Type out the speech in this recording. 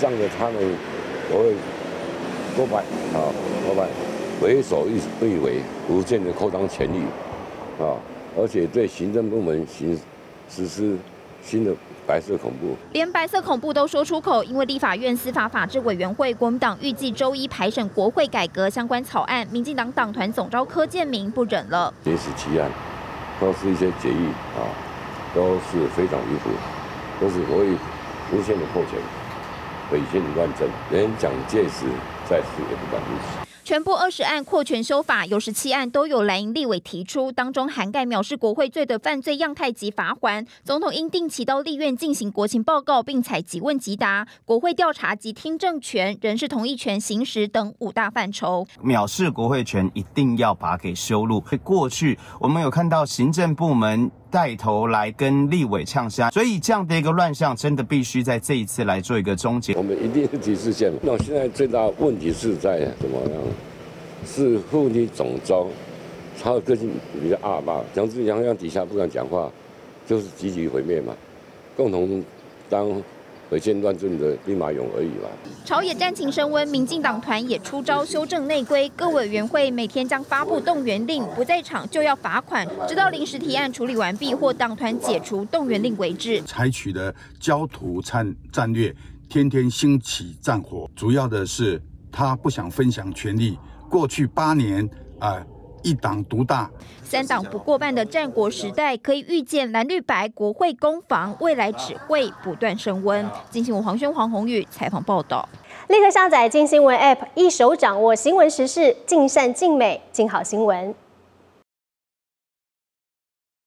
仗着他们我会多半啊，多半为所欲欲为，无限的扩张权力啊，而且对行政部门行实施新的白色恐怖，连白色恐怖都说出口。因为立法院司法法制委员会国民党预计周一排审国会改革相关草案，民进党党团总召柯建明不忍了。临时提案都是一些决议啊，都是非常迂腐，都是可以无限的扩权。违宪乱政，连蒋介石在世也不敢如此。全部二十案扩权修法，有十七案都有蓝营立委提出，当中涵盖藐视国会罪的犯罪样态及罚还。总统应定期到立院进行国情报告，并采即问即答。国会调查及听证权、人事同意权行使等五大范畴。藐视国会权一定要把给修路。过去我们有看到行政部门带头来跟立委呛虾，所以这样的一个乱象，真的必须在这一次来做一个终结。我们一定是提示线。那现在最大问题是在怎么样？是妇女总招，他的个性比较二吧，杨志阳阳底下不敢讲话，就是积极毁灭嘛，共同当毁宪乱政的兵马俑而已嘛。朝野战情升温，民进党团也出招修正内规，各委员会每天将发布动员令，不在场就要罚款，直到临时提案处理完毕或党团解除动员令为止。采取的焦土战战略，天天兴起战火，主要的是他不想分享权力。过去八年啊，一党独大，三党不过半的战国时代，可以预见蓝绿白国会攻防未来只会不断升温。金新闻黄轩、黄宏宇采访报道。立刻下载金新闻 App，一手掌握新闻时事，尽善尽美，尽好新闻。